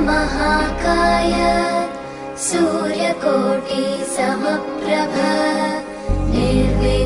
महाकाय सूर्यकोटी समप्रभ निर्वि